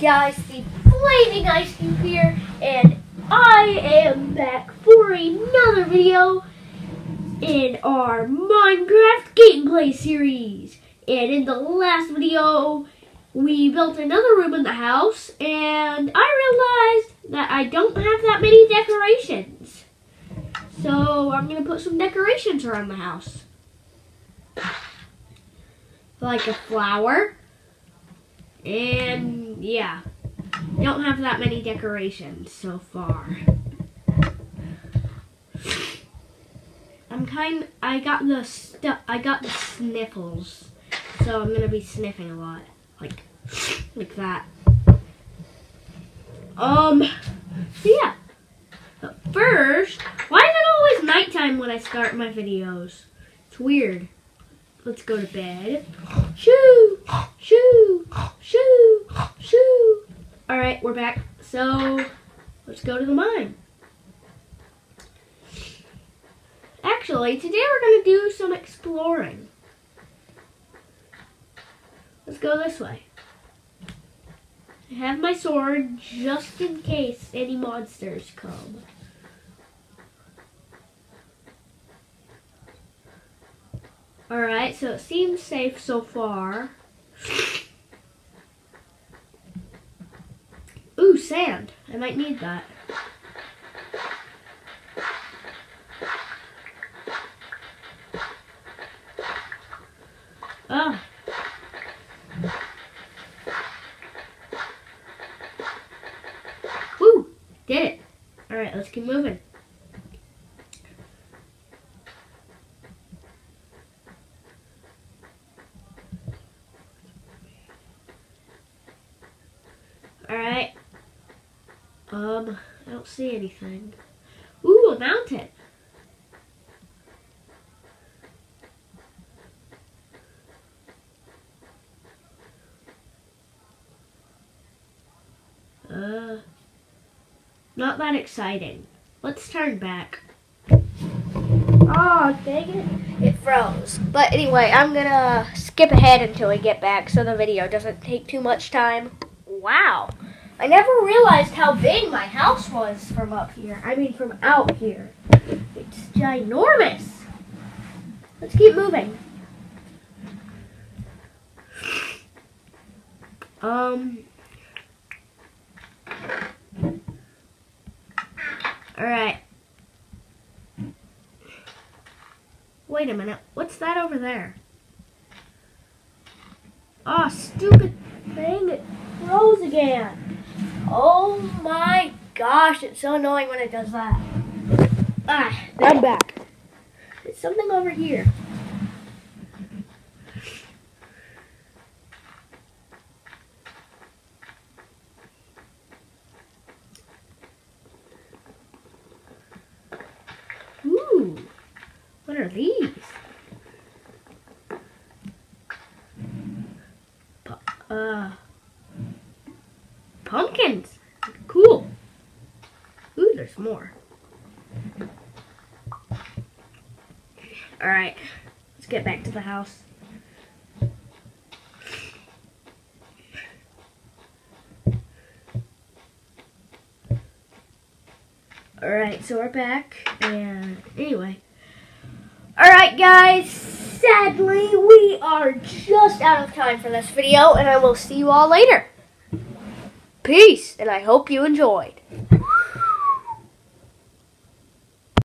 guys, the Flaming Ice Cube here, and I am back for another video in our Minecraft gameplay series. And in the last video, we built another room in the house, and I realized that I don't have that many decorations. So I'm going to put some decorations around the house. Like a flower. And yeah, don't have that many decorations so far. I'm kind. I got the stu I got the sniffles, so I'm gonna be sniffing a lot, like like that. Um. So yeah. But first, why is it always nighttime when I start my videos? It's weird. Let's go to bed. Shoo! Shoo! Alright, we're back. So, let's go to the mine. Actually, today we're going to do some exploring. Let's go this way. I have my sword just in case any monsters come. Alright, so it seems safe so far. Sand. I might need that. Oh. Woo! Did it. Alright, let's keep moving. Alright. Um, I don't see anything. Ooh, a mountain. Uh, not that exciting. Let's turn back. Oh, dang it. It froze. But anyway, I'm gonna skip ahead until we get back so the video doesn't take too much time. Wow. I never realized how big my house was from up here. I mean, from out here. It's ginormous. Let's keep moving. Um. Alright. Wait a minute. What's that over there? Oh, stupid thing. It froze again. Oh my gosh, it's so annoying when it does that. Ah, I'm back. It's something over here. Ooh, what are these? Uh, pumpkins. Cool. Ooh, there's more. All right, let's get back to the house. All right, so we're back, and anyway. All right, guys, sadly, we are just out of time for this video, and I will see you all later. Peace, and I hope you enjoyed.